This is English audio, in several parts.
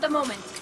the moment.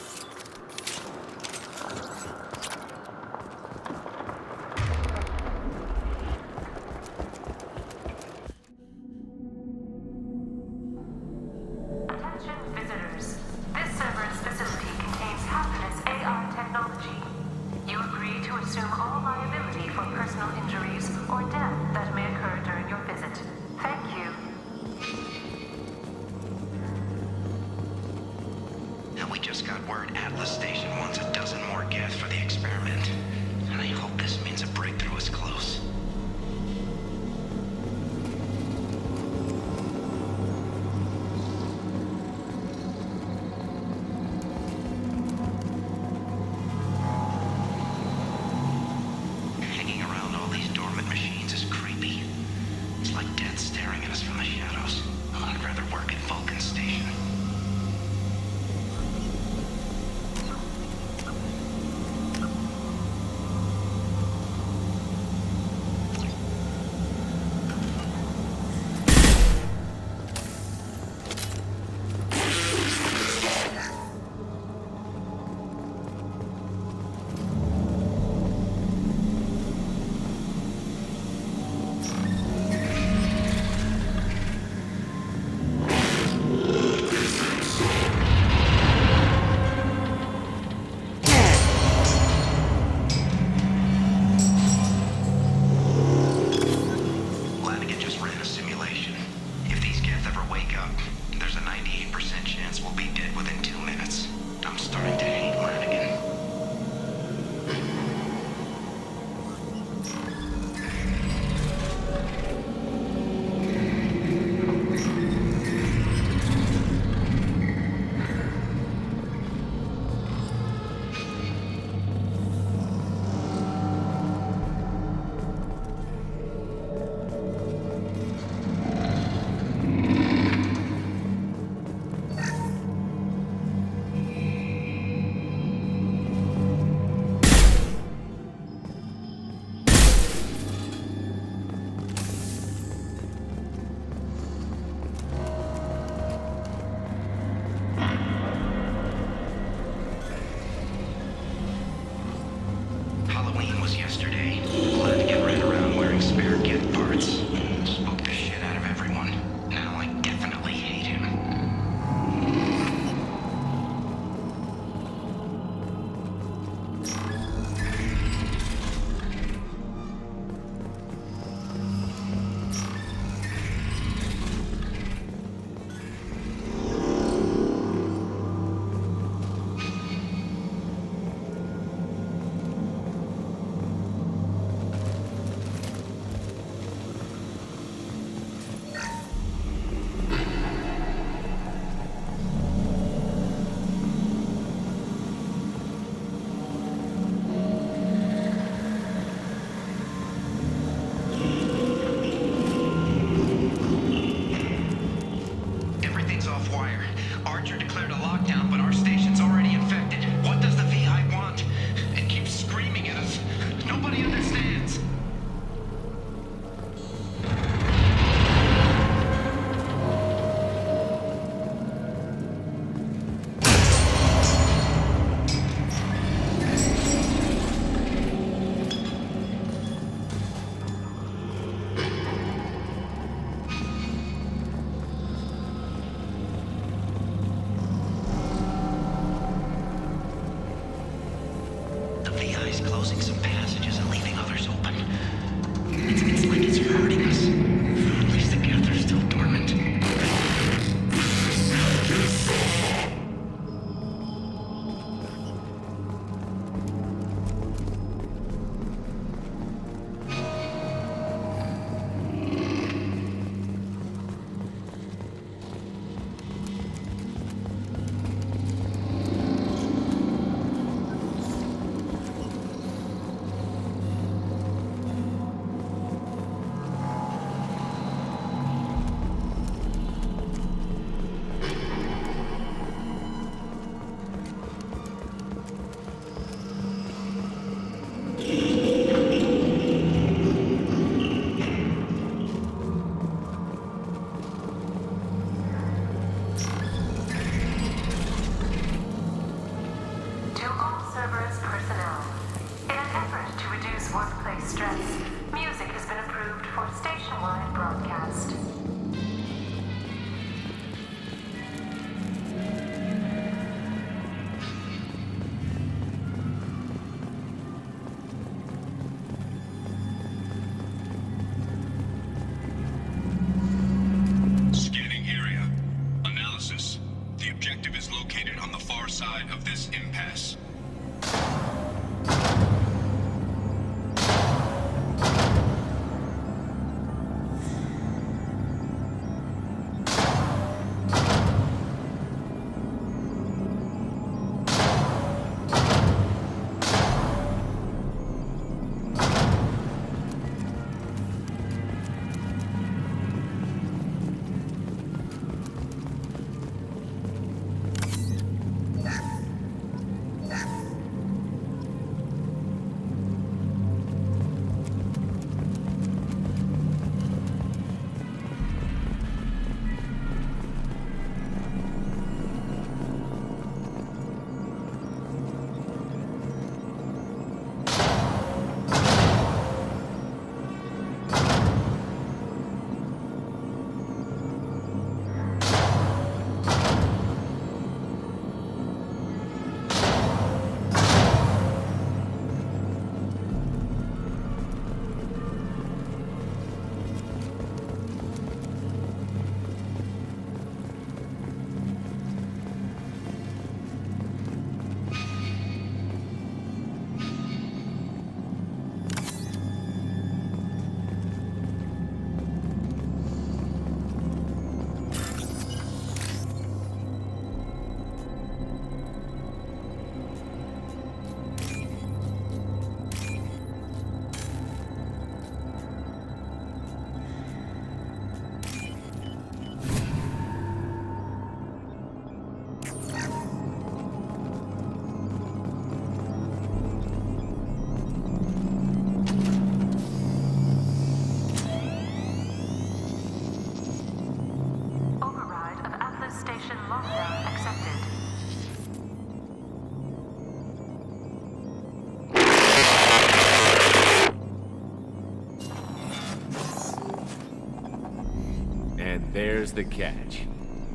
There's the catch.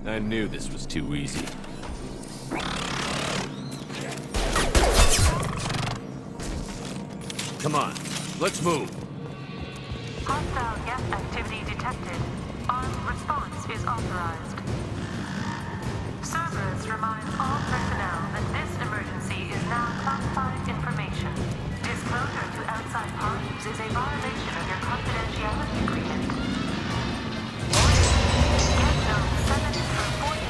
I knew this was too easy. Come on, let's move. Hostile gas activity detected. Armed response is authorized. Cerberus reminds all personnel that this emergency is now classified information. Disclosure to outside parties is a violation of your confidentiality agreement. Zone 7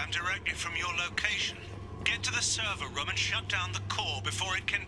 program directly from your location. Get to the server room and shut down the core before it can...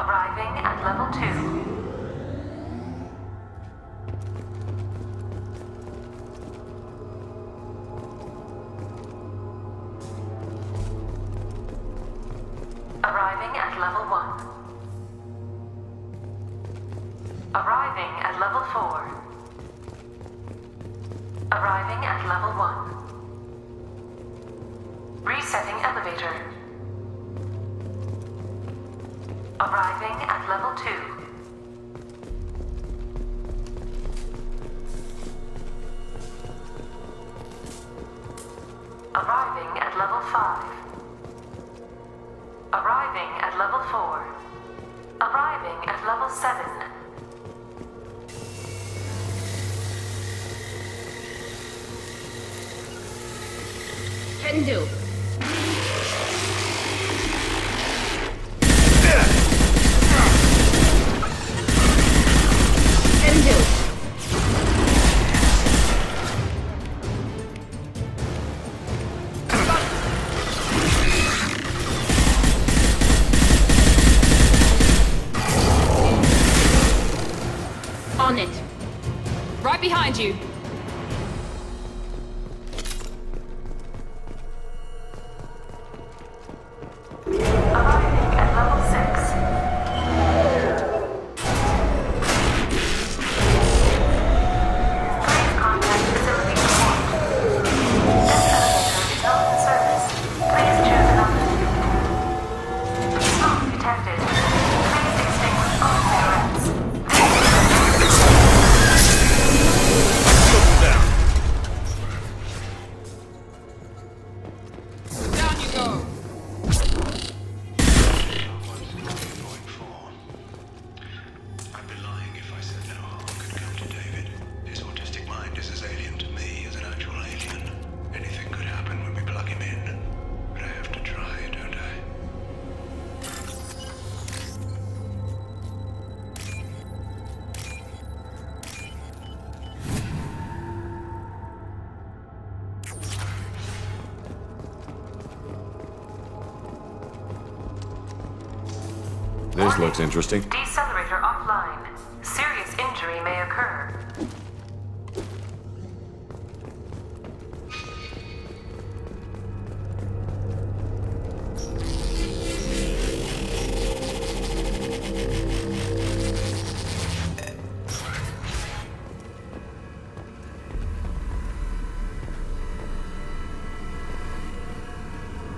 Arriving at level 2. This looks interesting. Decelerator offline. Serious injury may occur.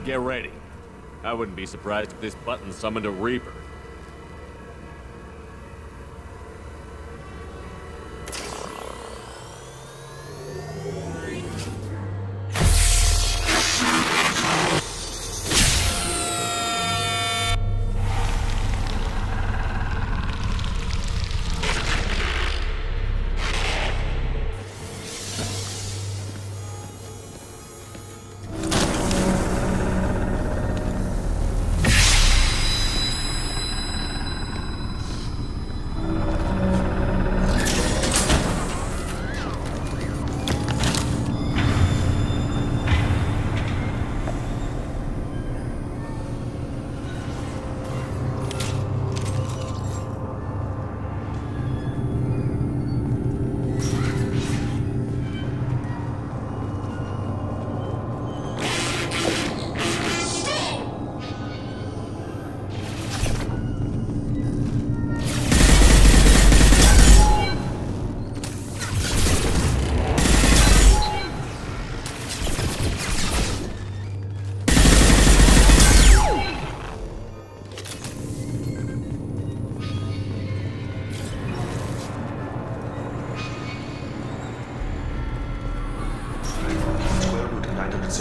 Get ready. I wouldn't be surprised if this button summoned a Reaper.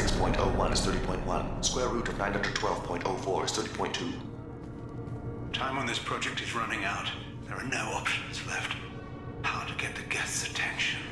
6.01 is 30.1. Square root of 912.04 is 30.2. Time on this project is running out. There are no options left. How to get the Geth's attention?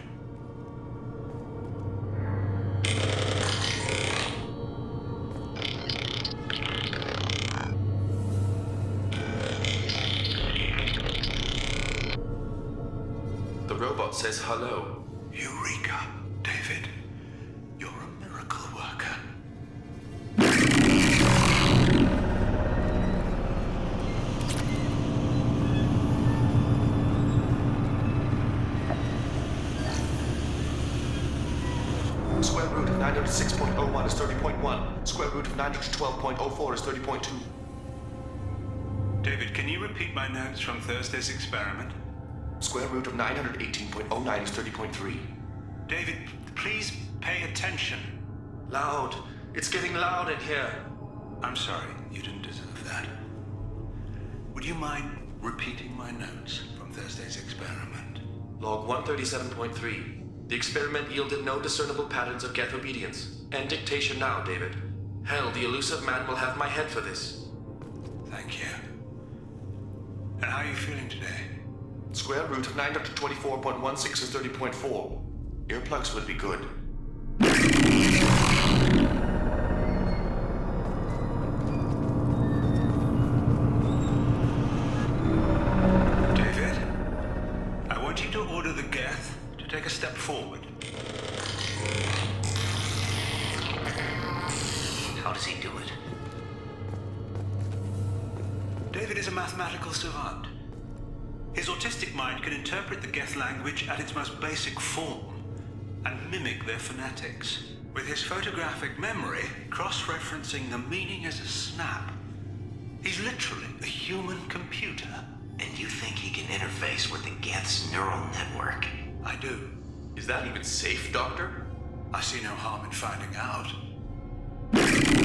Square root of 912.04 is 30.2. David, can you repeat my notes from Thursday's experiment? Square root of 918.09 is 30.3. David, please pay attention. Loud. It's getting loud in here. I'm sorry, you didn't deserve that. Would you mind repeating my notes from Thursday's experiment? Log 137.3. The experiment yielded no discernible patterns of Geth obedience. End dictation now, David. Hell, the Illusive Man will have my head for this. Thank you. And how are you feeling today? Square root of 924.16 is 30.4. Earplugs would be good. Their phonetics. With his photographic memory, cross-referencing the meaning as a snap. He's literally a human computer. And you think he can interface with the Geth's neural network? I do. Is that even safe, Doctor? I see no harm in finding out.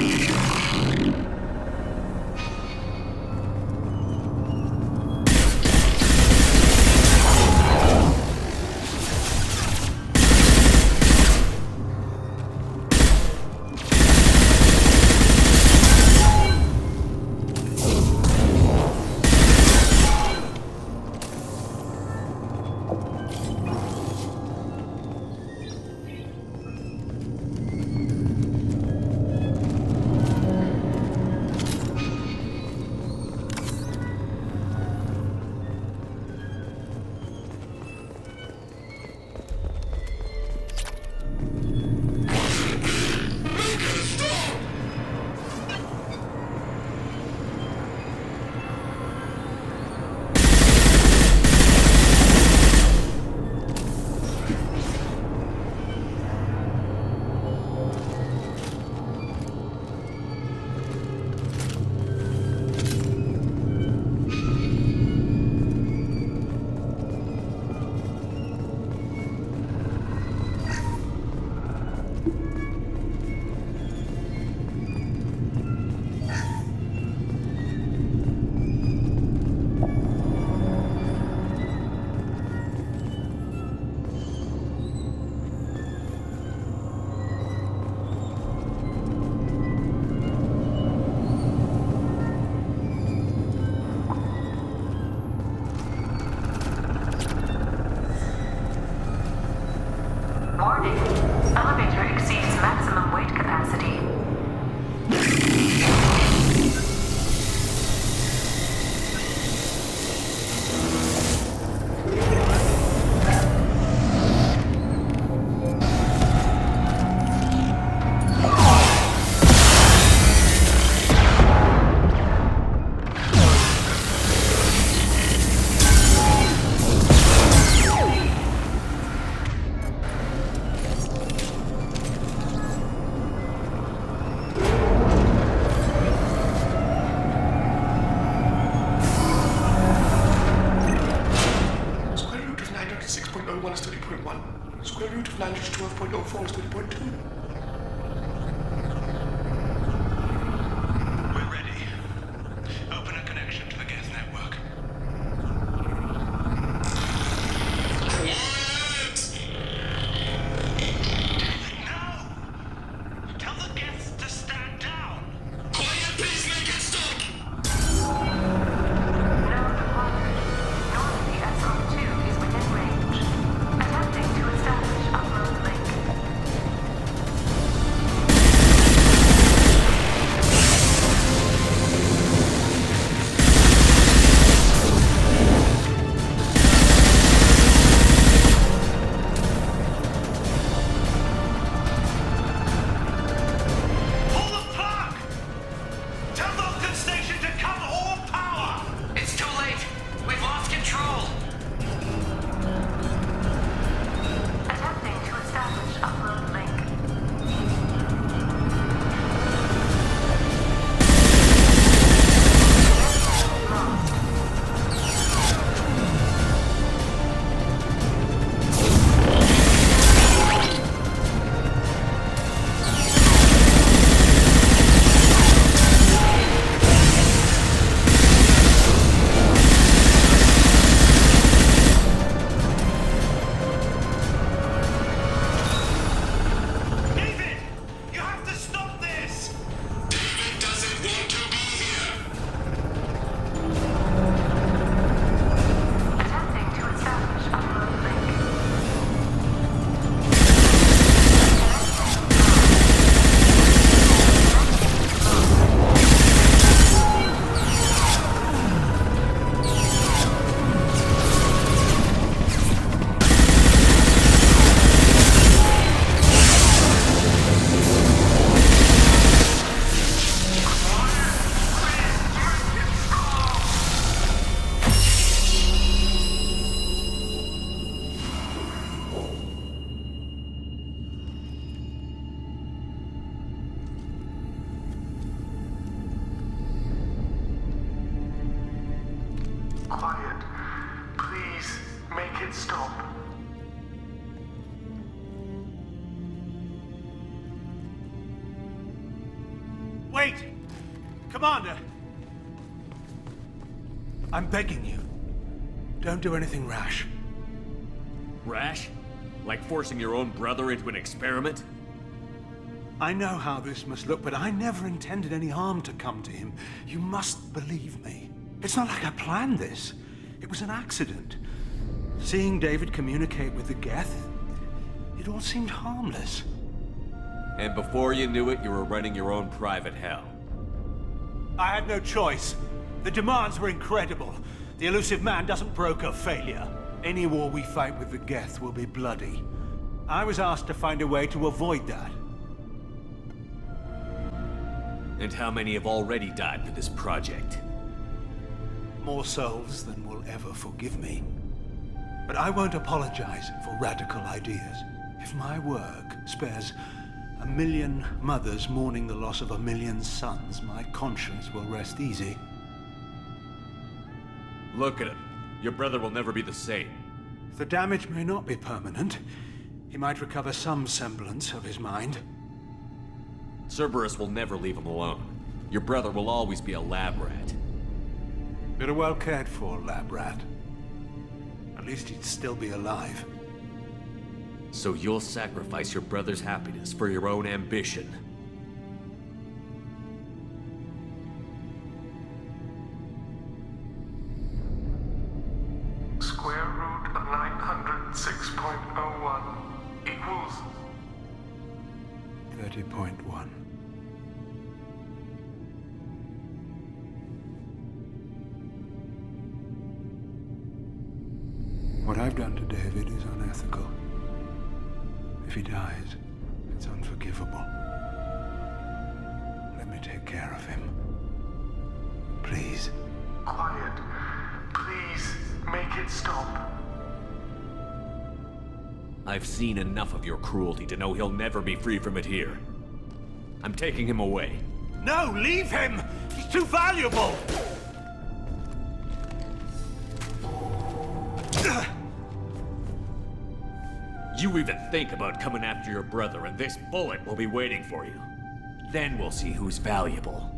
1. Square root of 9 12.04 is 3.2. Commander! I'm begging you. Don't do anything rash. Rash? Like forcing your own brother into an experiment? I know how this must look, but I never intended any harm to come to him. You must believe me. It's not like I planned this. It was an accident. Seeing David communicate with the Geth, it all seemed harmless. And before you knew it, you were running your own private hell. I had no choice. The demands were incredible. The Illusive Man doesn't broker failure. Any war we fight with the Geth will be bloody. I was asked to find a way to avoid that. And how many have already died for this project? More souls than will ever forgive me. But I won't apologize for radical ideas. If my work spares a million mothers mourning the loss of a million sons, my conscience will rest easy. Look at him. Your brother will never be the same. The damage may not be permanent. He might recover some semblance of his mind. Cerberus will never leave him alone. Your brother will always be a lab rat. You're a well cared for lab rat. At least he'd still be alive. So you'll sacrifice your brother's happiness for your own ambition. He dies, it's unforgivable. Let me take care of him. Please. quiet. Please, make it stop. I've seen enough of your cruelty to know he'll never be free from it here. I'm taking him away. No, leave him! He's too valuable! You even think about coming after your brother, and this bullet will be waiting for you. Then we'll see who's valuable.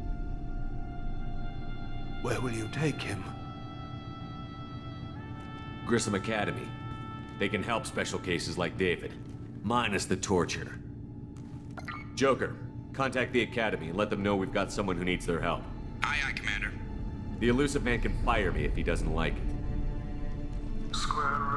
Where will you take him? Grissom Academy. They can help special cases like David, minus the torture. Joker, contact the Academy and let them know we've got someone who needs their help. Aye, aye, Commander. The Illusive Man can fire me if he doesn't like it. Square